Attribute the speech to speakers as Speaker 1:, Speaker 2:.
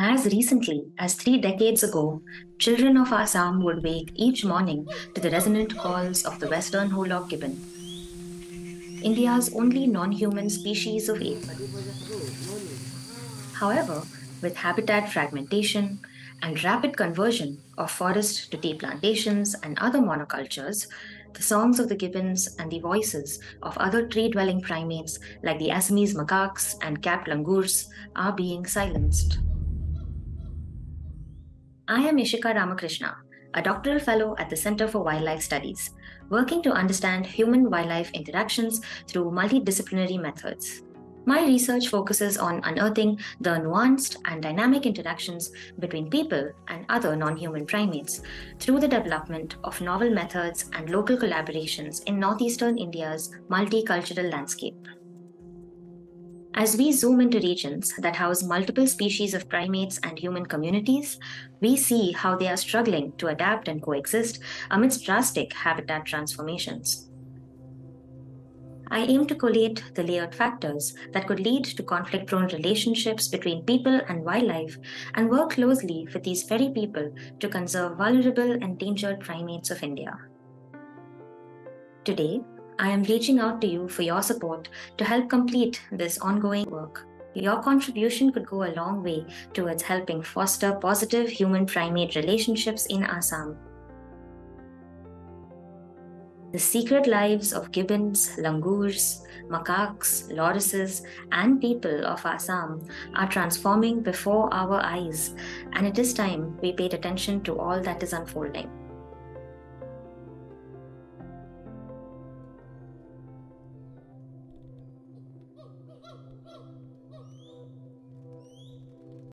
Speaker 1: As recently as three decades ago, children of Assam would wake each morning to the resonant calls of the western hoolock gibbon, India's only non human species of ape. However, with habitat fragmentation and rapid conversion of forest to tea plantations and other monocultures, the songs of the gibbons and the voices of other tree dwelling primates like the Assamese macaques and capped langurs are being silenced. I am Ishika Ramakrishna, a doctoral fellow at the Center for Wildlife Studies, working to understand human wildlife interactions through multidisciplinary methods. My research focuses on unearthing the nuanced and dynamic interactions between people and other non human primates through the development of novel methods and local collaborations in northeastern India's multicultural landscape. As we zoom into regions that house multiple species of primates and human communities, we see how they are struggling to adapt and coexist amidst drastic habitat transformations. I aim to collate the layered factors that could lead to conflict prone relationships between people and wildlife and work closely with these very people to conserve vulnerable and endangered primates of India. Today, I am reaching out to you for your support to help complete this ongoing work. Your contribution could go a long way towards helping foster positive human primate relationships in Assam the secret lives of gibbons, langurs, macaques, lorises, and people of Assam are transforming before our eyes, and it is time we paid attention to all that is unfolding.